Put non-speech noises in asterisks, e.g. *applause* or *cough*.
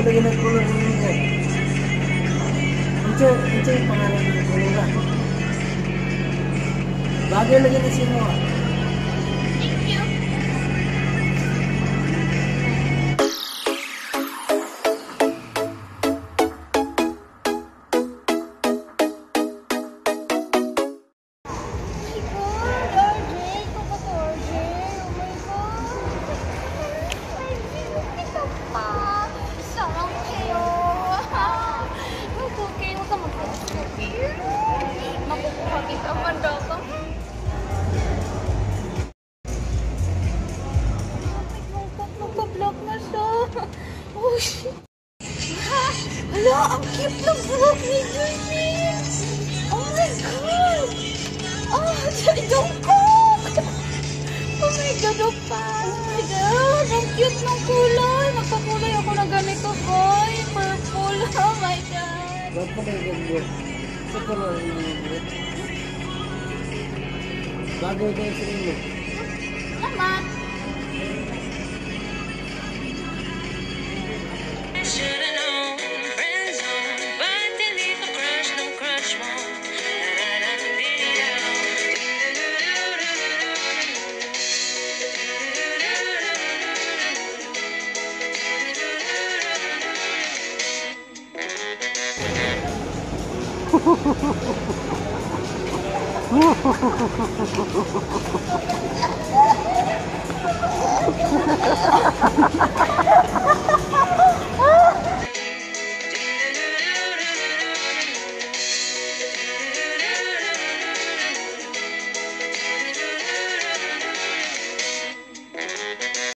boleh kena tolong ni kan Macam, macam pengalaman ni Bagai lagi ni semua *laughs* Hala, ang cute ng buhok ni Jermaine. Oh my God. Oh, Johnny Jungkook. Oh my God. Oh my God, ang cute ng kulay. Magpakulay ako na ganito, boy. Purple. *laughs* Oh my God. Ba't pa kayo ganda? Sa yung mga buhok. Bagay kayo sa inyo. Salamat. Ha ha ha ha ha!